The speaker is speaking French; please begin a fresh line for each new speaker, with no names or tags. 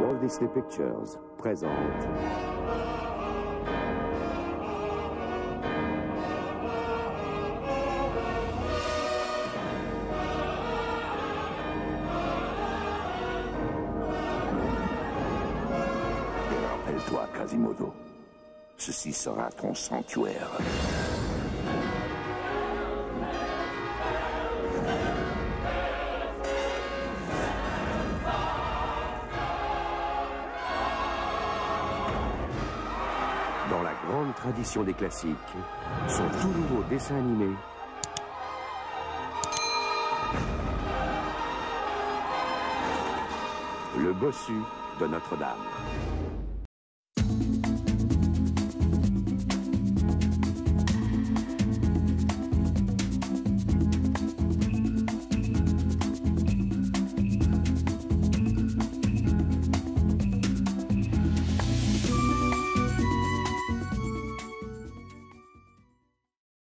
Walt Disney Pictures présente
Rappelle-toi, Quasimodo. Ceci sera ton sanctuaire.
Dans la grande tradition des classiques, son tout nouveau dessin animé Le bossu de Notre-Dame.